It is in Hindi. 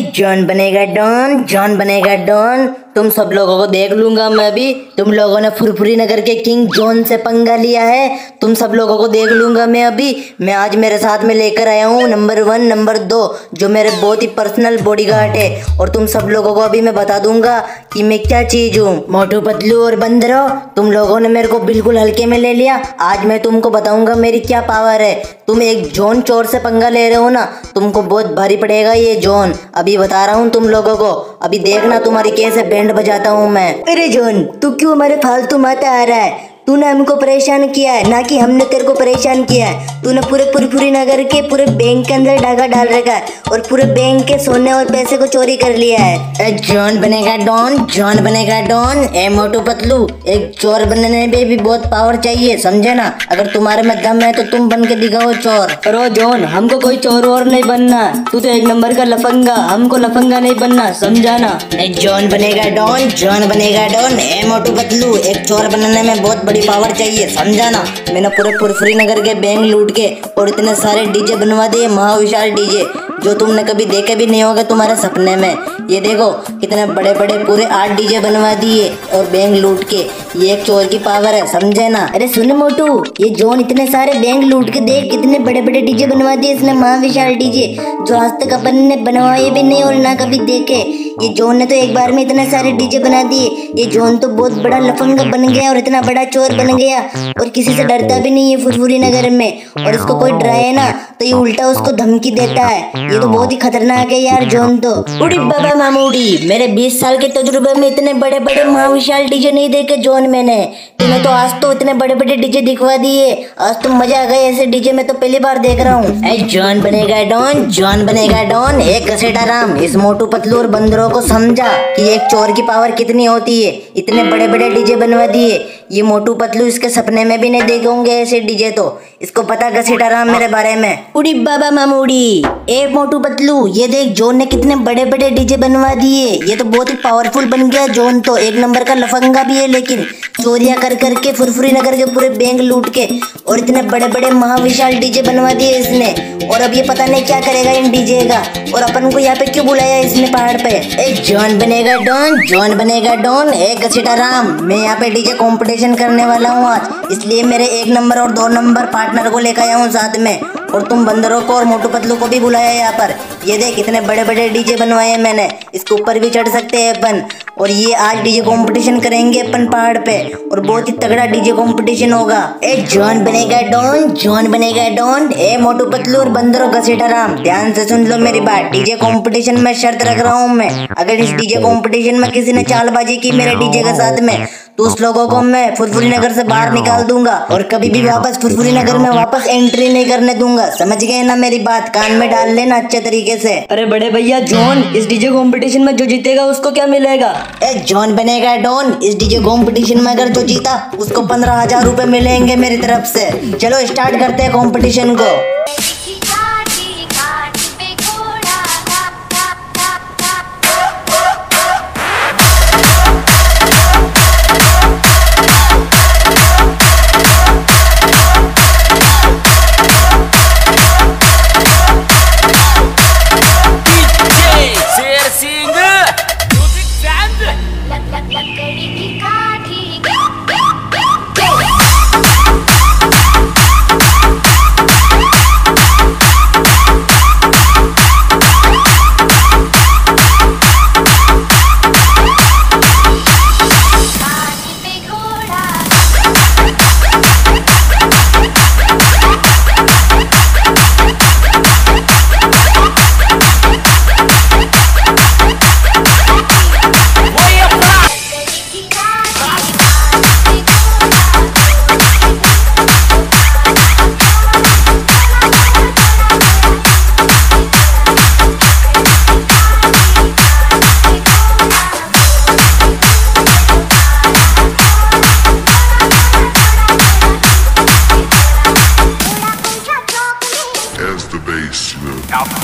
जॉन बनेगा डॉन जॉन बनेगा डॉन तुम सब लोगों को देख लूँगा मैं भी। तुम लोगों ने फुरफुरी नगर के किंग जॉन से पंगा लिया है। तुम सब लोगों को देख लूँगा मैं अभी। मैं आज मेरे साथ में लेकर आया हूँ नंबर वन, नंबर दो, जो मेरे बहुत ही पर्सनल बॉडीगार्ड है। और तुम सब लोगों को अभी मैं बता दूँगा कि मैं क्या चीज़ हूँ। मोटू पतलू और बंदरो, तुम लोगों ने मेरे को बिल्कुल हल्के में ले लिया। आज मैं तुमको बताऊँगा मेरी क्या पावर है। तुम एक जोन चोर से पंगा ले रहे हो ना, तुमको बहुत भारी पड़ेगा ये जोन। अभी बता रहा हूँ तुम लोगों को। अभी देखना तुम्हारी कैसे बजाता हूँ मैं। अरे जोन तू क्यों हमारे फालतू माता आ रहा है? तूने हमको परेशान किया है ना कि हमने तेरे को परेशान किया है। तूने पूरे पुरपुरी नगर के पूरे बैंक के अंदर डाका डाल रखा है और पूरे बैंक के सोने और पैसे को चोरी कर लिया है। ए जॉन बनेगा डॉन जॉन बनेगा डॉन। ए मोटू पतलू एक चोर बनने में भी बहुत पावर चाहिए समझे ना? अगर तुम्हारे में दम है तो तुम बन के दिखाओ चोर। रो जॉन हमको कोई चोर और नहीं बनना। तू तो एक नंबर का लफंगा हमको लफंगा नहीं बनना समझाना ए जॉन बनेगा डॉन जॉन बनेगा डॉन। ए मोटू पतलू एक चोर बनने में बहुत बड़ी पावर चाहिए समझा ना मैंने पूरे पुरफरी नगर के बैंक लूट के और इतने सारे डीजे बनवा दिए, महाविशाल डीजे जो तुमने कभी देखे भी नहीं होगा तुम्हारे सपने में। ये देखो, कितने बड़े बड़े पूरे आठ डीजे बनवा दिए और बैंक लूट के। ये एक चोर की पावर है, समझे ना? अरे सुन मोटू, ये जोन इतने सारे बैंक लूट के देख कितने बड़े बड़े डीजे बनवा दिए इसने, महाविशाल डीजे, जो आज तक अपन ने बनवाए भी नहीं और ना कभी देखे। ये जोन ने तो एक बार में इतने सारे डीजे बना दिए। ये जोन तो बहुत बड़ा लफंगा बन गया और इतना बड़ा चोर बन गया और किसी से डरता भी नहीं है फुरफुरी नगर में। और इसको कोई डराए ना तो ये उल्टा उसको धमकी देता है। ये तो बहुत ही खतरनाक है यार, जोन तो। उड़ी बाबा मामूड़ी मेरे 20 साल के तजुर्बे में इतने बड़े बड़े महाविशाल डीजे नहीं देखे जोन मैंने। तूने तो आज तो इतने बड़े बड़े डीजे दिखवा दिए। आज तो मज़ा आ गया ऐसे डीजे में तो पहली बार देख रहा हूँ। जॉन बनेगा डॉन, जॉन बनेगा डॉन। एक घसेटा राम इस मोटू पतलू और बंदरों को समझा कि एक चोर की पावर कितनी होती है। इतने बड़े बड़े डीजे बनवा दिए। ये मोटू पतलू इसके सपने में भी नहीं देखे होंगे ऐसे डीजे तो। इसको पता घसीटा राम मेरे बारे में। उड़ी बाबा मामूड़ी ए मोटू पतलू, ये देख, जोन ने कितने बड़े बड़े डीजे बनवा दिए। ये तो बहुत ही पावरफुल बन गया जोन तो। एक नंबर का लफंगा भी है, लेकिन चोरियाँ कर करके, फुरफुरी नगर के पूरे बैंक लूट के और इतने बड़े बड़े महाविशाल डीजे बनवा दिए इसने। और अब ये पता नहीं क्या करेगा इन डीजे का। और अपन को यहाँ पे क्यों बुलाया इसने पहाड़ पे? एक जॉन बनेगा डॉन, जॉन बनेगा डॉन। एक घसीटा राम, मैं यहाँ पे डीजे कंपटीशन करने वाला हूँ आज। इसलिए मेरे एक नंबर और दो नंबर पार्टनर को लेकर आया हूँ साथ में। और तुम बंदरों को और मोटू पतलू को भी बुलाया यहाँ पर। ये देख, इतने बड़े बड़े डीजे बनवाए हैं मैंने। इसके ऊपर भी चढ़ सकते हैं अपन। और ये आज डीजे कंपटीशन करेंगे अपन पहाड़ पे। और बहुत ही तगड़ा डीजे कंपटीशन होगा। ए, जॉन बनेगा डॉन, जॉन बनेगा डॉन। ए, मोटू पतलू और बंदरों घसीटा राम ध्यान से सुन लो मेरी बात। डीजे कंपटीशन में शर्त रख रहा हूँ मैं। अगर इस डीजे कंपटीशन में किसी ने चालबाजी की मेरे डीजे के साथ में तो उस लोगों को मैं फुरफुरी नगर से बाहर निकाल दूँगा और कभी भी वापस फुरफुरी नगर में वापस एंट्री नहीं करने दूँगा। समझ गए ना मेरी बात? कान में डाल लेना अच्छे तरीके से। अरे बड़े भैया जॉन इस डीजे कंपटीशन में जो जीतेगा उसको क्या मिलेगा? ए जॉन बनेगा डॉन। इस डीजे कंपटीशन में अगर जो जीता उसको पंद्रह हज़ार रूपए मिलेंगे मेरी तरफ़ से। चलो स्टार्ट करते हैं कंपटीशन को। Alpha